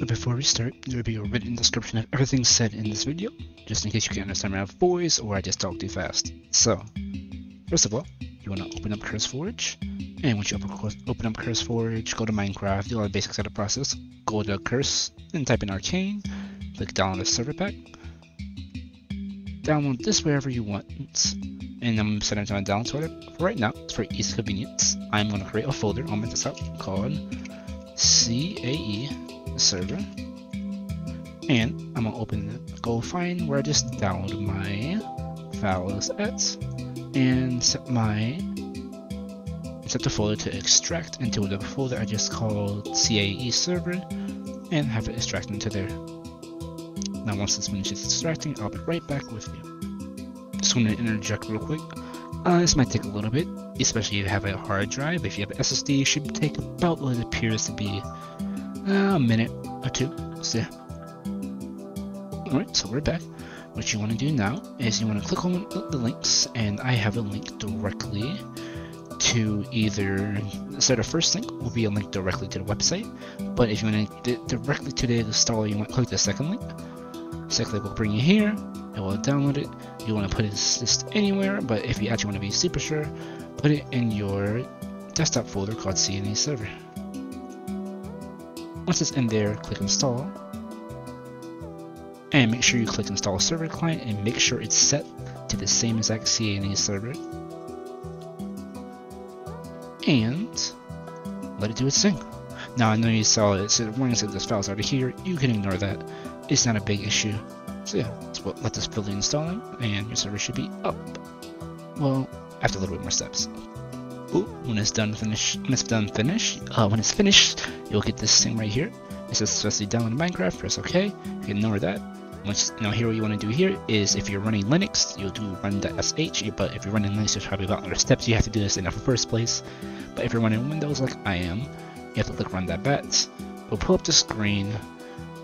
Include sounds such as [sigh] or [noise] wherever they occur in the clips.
Before we start, there will be a written description of everything said in this video, just in case you can't understand my voice or I just talk too fast. So, first of all, you want to open up CurseForge, and once you open up CurseForge, go to Minecraft, do all the basic setup process, go to Curse, then type in Arcane, click download the server pack, download this wherever you want, and I'm setting it to my download it. For right now, for ease convenience, I'm going to create a folder on my desktop called CAE server, and I'm to open go find where I just downloaded my files at, and set my set the folder to extract into the folder I just called CAE server, and have it extract into there. Now once this finishes extracting, I'll be right back with you. Just want to interject real quick. Uh, this might take a little bit, especially if you have a hard drive. If you have an SSD, it should take about what it appears to be a minute or two. So. Alright, so we're back. What you want to do now is you want to click on the links, and I have a link directly to either, so the first link will be a link directly to the website, but if you want to directly to the installer, you want to click the second link, Second link will bring you here, it will download it. You want to put this list anywhere, but if you actually want to be super sure, put it in your desktop folder called CNA Server. Once it's in there, click install. And make sure you click install server client and make sure it's set to the same exact CNA server. And let it do its thing. Now I know you saw it, so warning said this file's already here, you can ignore that it's not a big issue. So yeah, let's let this fully install it, and your server should be up. Well, after a little bit more steps. Ooh, when it's done finish when it's done finish, uh, when it's finished, you'll get this thing right here. It says successfully download Minecraft, press OK. Ignore that. Once now here what you want to do here is if you're running Linux, you'll do run.sh, but if you're running Linux, there's probably about other steps you have to do this in the first place. But if you're running Windows like I am, you have to click run.bat. It'll pull up the screen,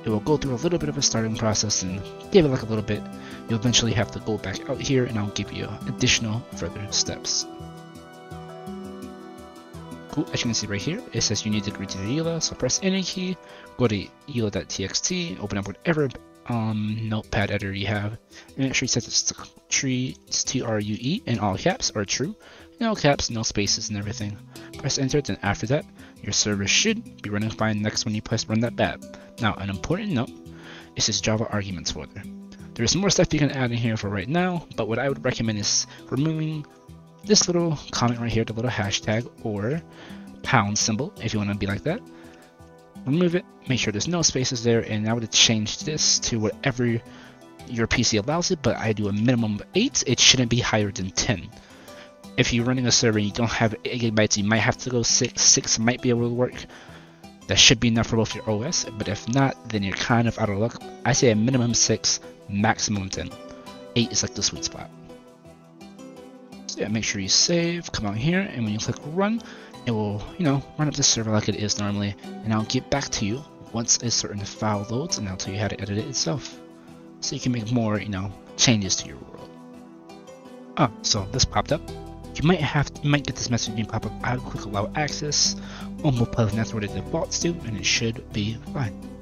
it will go through a little bit of a starting process and give it like a little bit. You'll eventually have to go back out here and I'll give you additional further steps. Cool, as you can see right here, it says you need to agree to the EULA, so press any key, go to EULA.txt, open up whatever um, notepad editor you have, and make sure you set this to tree, T-R-U-E in all caps or true, no caps, no spaces and everything. Press enter, then after that, your server should be running fine next when you press run that bat. Now, an important note is this Java arguments folder. There's more stuff you can add in here for right now, but what I would recommend is removing this little comment right here, the little hashtag or pound symbol, if you want to be like that. Remove it, make sure there's no spaces there, and I would change this to whatever your PC allows it, but I do a minimum of 8, it shouldn't be higher than 10 if you're running a server and you don't have 8 gigabytes, you might have to go 6. 6 might be able to work. That should be enough for both your OS, but if not, then you're kind of out of luck. I say a minimum 6, maximum 10. 8 is like the sweet spot. Yeah, make sure you save, come out here, and when you click run, it will, you know, run up the server like it is normally, and I'll get back to you once a certain file loads, and I'll tell you how to edit it itself. So you can make more, you know, changes to your world. Oh, so this popped up you might have you might get this messaging pop up. I will click allow access on mobile and that's what it defaults to, and it should be fine.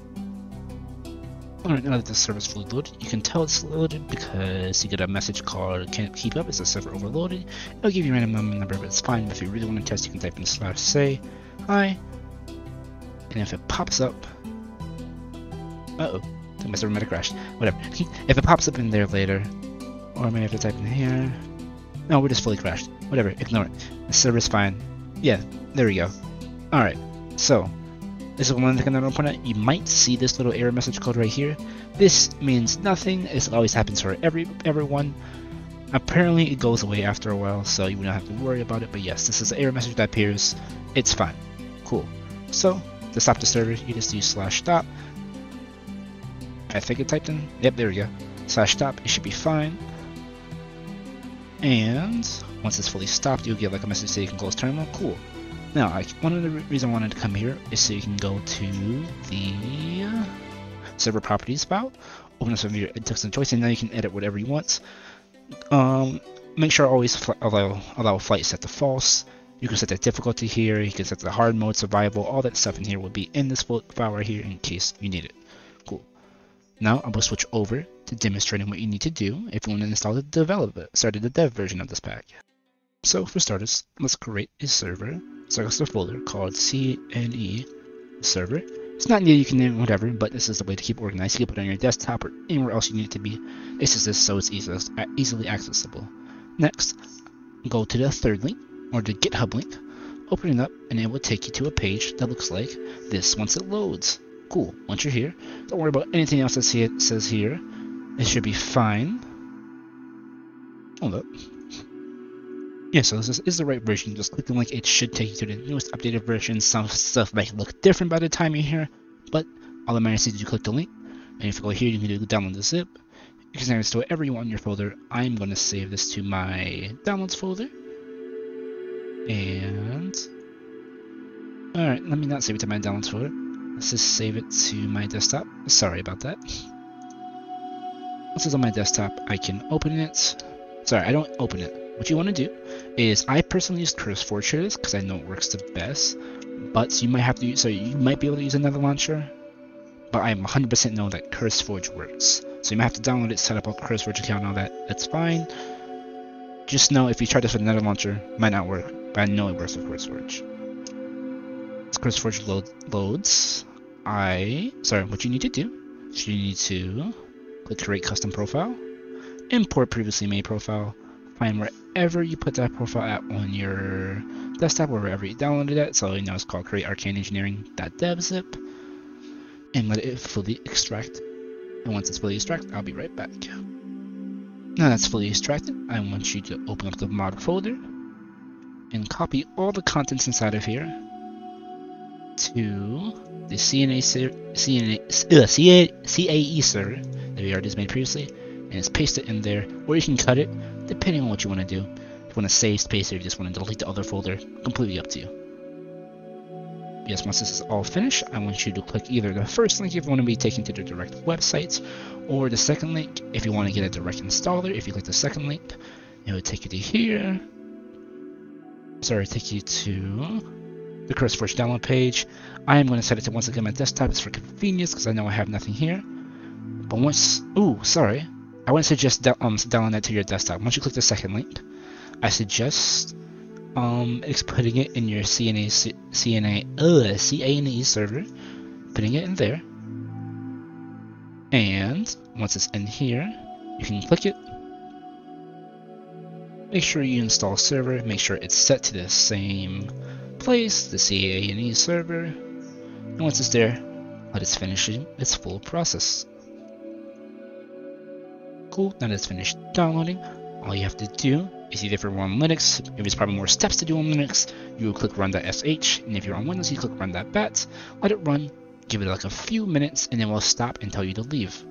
Alright, now that the server's fully loaded, you can tell it's loaded because you get a message called can't keep up, it's a server overloaded. It'll give you a random number, but it's fine. If you really want to test, you can type in slash say hi. And if it pops up, uh oh, my server might have crashed. Whatever. [laughs] if it pops up in there later, or I may have to type in here. No, we're just fully crashed. Whatever, ignore it. The server's fine. Yeah, there we go. Alright, so, this is one thing to point out. You might see this little error message code right here. This means nothing. This always happens for every everyone. Apparently, it goes away after a while, so you don't have to worry about it. But yes, this is an error message that appears. It's fine. Cool. So, to stop the server, you just use slash stop. I think it typed in. Yep, there we go. Slash stop. It should be fine. And once it's fully stopped, you'll get like a message saying you can close terminal. Cool. Now, one of the re reason I wanted to come here is so you can go to the server properties file, open up some of your text and choice, and now you can edit whatever you want. Um, make sure always allow allow flight set to false, You can set the difficulty here, you can set the hard mode, survival, all that stuff in here will be in this file right here in case you need it. Cool. Now I'm going to switch over to demonstrating what you need to do if you want to install the developer, started the dev version of this pack. So for starters, let's create a server, select a folder called CNE server. It's not new, you can name it whatever, but this is the way to keep organized. You can put it on your desktop or anywhere else you need it to be. It's just this so it's easily accessible. Next, go to the third link, or the GitHub link, open it up, and it will take you to a page that looks like this once it loads. Cool. Once you're here, don't worry about anything else that says here. It should be fine. Hold up. Yeah, so this is the right version. Just click the link. It should take you to the newest updated version. Some stuff might look different by the time you're here, but all that matters is you click the link. And if you go here, you can do download the zip. You can save this whatever you want in your folder. I'm going to save this to my downloads folder. And... Alright, let me not save it to my downloads folder. Let's just save it to my desktop. Sorry about that. Once it's on my desktop, I can open it. Sorry, I don't open it. What you want to do is, I personally use CurseForge for this because I know it works the best. But you might have to use, so you might be able to use another launcher. But I am 100% know that CurseForge works. So you might have to download it, set up a CurseForge account and all that. That's fine. Just know if you try this with another launcher, might not work. But I know it works with CurseForge. As CurseForge load, loads, I sorry, what you need to do is you need to click create custom profile, import previously made profile, find wherever you put that profile at on your desktop or wherever you downloaded it. So know it's called create arcane engineering.dev and let it fully extract. And once it's fully extracted, I'll be right back. Now that's fully extracted, I want you to open up the mod folder and copy all the contents inside of here to the CNA, CNA, uh, CA, CAE server that we already made previously and just paste it in there or you can cut it depending on what you want to do. If you want to save space or you just want to delete the other folder, completely up to you. Yes, once this is all finished, I want you to click either the first link if you want to be taken to the direct website, or the second link if you want to get a direct installer. If you click the second link, it will take you to here. Sorry, take you to the CurseForge download page. I am going to set it to once again my desktop. It's for convenience because I know I have nothing here. But once, ooh, sorry, I wouldn't suggest um, download that to your desktop. Once you click the second link, I suggest um, putting it in your CNA, CNA, uh, CANE server, putting it in there. And once it's in here, you can click it. Make sure you install server, make sure it's set to the same place, the CANE server. And once it's there, let it finish its full process. Cool, now that it's finished downloading, all you have to do is either if you're on Linux, if there's probably more steps to do on Linux, you click run.sh, and if you're on Windows, you click run.bat, let it run, give it like a few minutes, and then we'll stop and tell you to leave.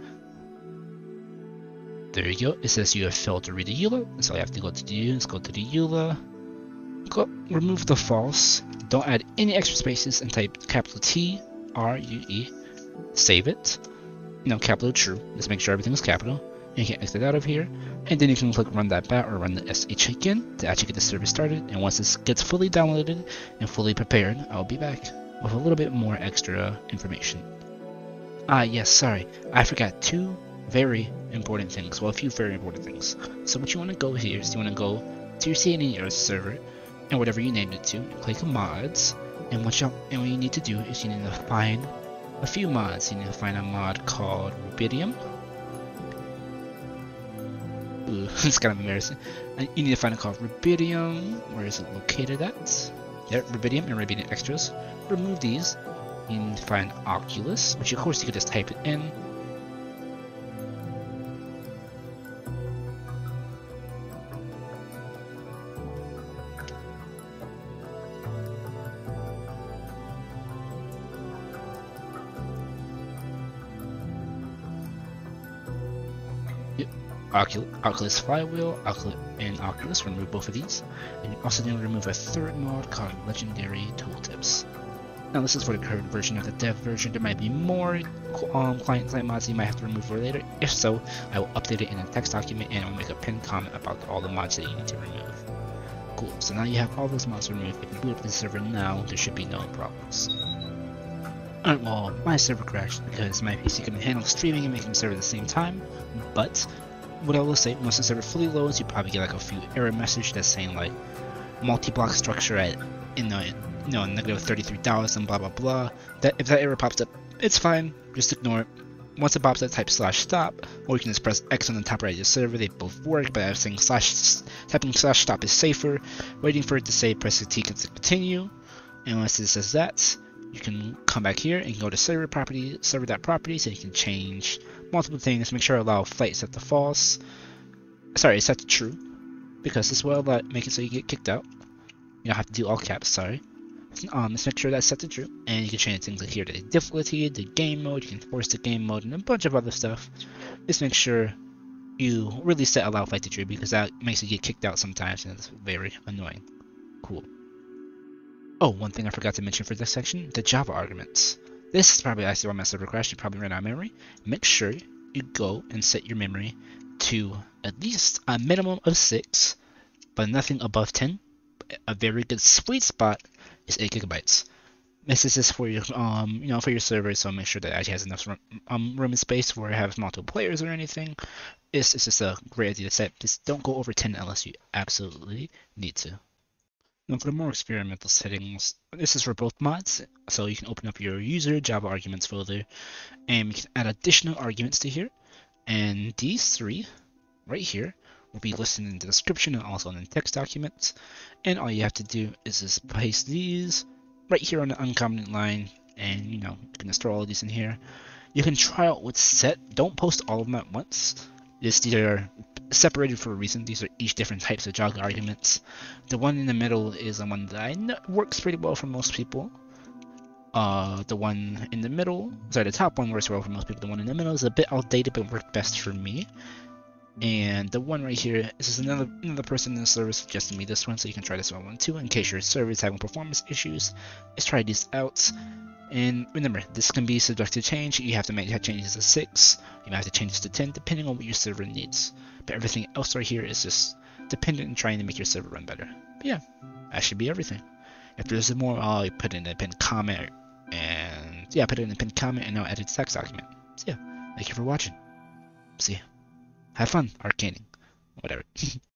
There you go, it says you have failed to read the EULA, so you have to go to do is go to the EULA, go, remove the false, don't add any extra spaces, and type capital T, R, U, E, save it, no, capital true, just make sure everything is capital, you can exit out of here, and then you can click run that bat or run the SH again to actually get the service started. And once this gets fully downloaded and fully prepared, I'll be back with a little bit more extra information. Ah, yes, sorry, I forgot two very important things. Well, a few very important things. So what you want to go here is you want to go to your CNE server and whatever you named it to, click mods, and what you and what you need to do is you need to find a few mods. You need to find a mod called Rubidium Ooh, [laughs] it's kind of embarrassing. Uh, you need to find a called Rubidium. Where is it located at? Yeah, Rubidium and Rubidium Extras. Remove these. You need to find Oculus, which of course you could just type it in. Oculus Flywheel, Oculus, and Oculus, remove both of these. And you also need to remove a third mod called Legendary Tooltips. Now this is for the current version of the dev version. There might be more um, client-side mods you might have to remove for later. If so, I will update it in a text document and I'll make a pinned comment about all the mods that you need to remove. Cool. Cool, so now you have all those mods removed. If you boot up the server now, there should be no problems. Alright, well, my server crashed because my PC couldn't handle streaming and making the server at the same time, but what I will say, once the server fully loads, you probably get like a few error message that's saying like multi-block structure at you know, you know negative 33,000 blah blah blah. That if that error pops up, it's fine, just ignore it. Once it pops up, type slash stop, or you can just press X on the top right of the server. They both work, but I was saying slash typing slash stop is safer. Waiting for it to say press the T to continue, and once it says that, you can come back here and go to server properties property, server.property, so you can change multiple things. Make sure allow flight set to false. Sorry, set to true, because this will let make it so you get kicked out. You don't have to do all caps. Sorry. Um, let's make sure that's set to true, and you can change things like here to difficulty, the game mode. You can force the game mode, and a bunch of other stuff. Just make sure you really set allow flight to true because that makes you get kicked out sometimes, and it's very annoying. Cool. Oh, one thing I forgot to mention for this section, the Java arguments. This is probably actually why my server crashed, you probably ran out of memory. Make sure you go and set your memory to at least a minimum of 6, but nothing above 10. A very good sweet spot is 8 gigabytes. This is for your um you know for your server, so make sure that it actually has enough room, um, room and space where it has multiple players or anything. It's, it's just a great idea to set. Just don't go over 10 unless you absolutely need to. Now for the more experimental settings, this is for both mods, so you can open up your user Java arguments folder, and you can add additional arguments to here. And these three, right here, will be listed in the description and also in the text documents. And all you have to do is just paste these right here on the uncommented line, and you know, you can store all of these in here. You can try out what's set. Don't post all of them at once. Just either separated for a reason. These are each different types of Java arguments. The one in the middle is the one that I know works pretty well for most people. Uh, the one in the middle, sorry, the top one works well for most people. The one in the middle is a bit outdated, but worked best for me. And the one right here, this is another another person in the service suggested me this one, so you can try this one too. In case your server is having performance issues, let's try these out. And remember, this can be subject to change. You have to make changes to 6. You might have to change this to 10, depending on what your server needs. But everything else right here is just dependent on trying to make your server run better. But yeah, that should be everything. If there's more, I'll put in a pinned comment. And yeah, put it in a pinned comment and I'll edit the text document. So yeah, thank you for watching. See ya. Have fun arcaning. Whatever. [laughs]